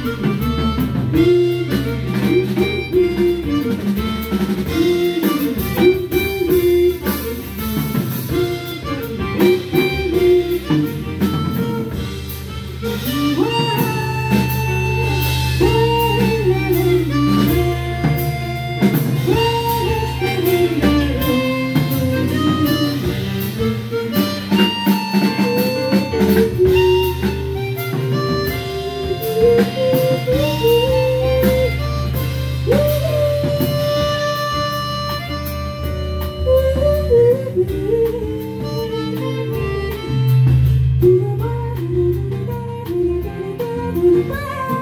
remember me. you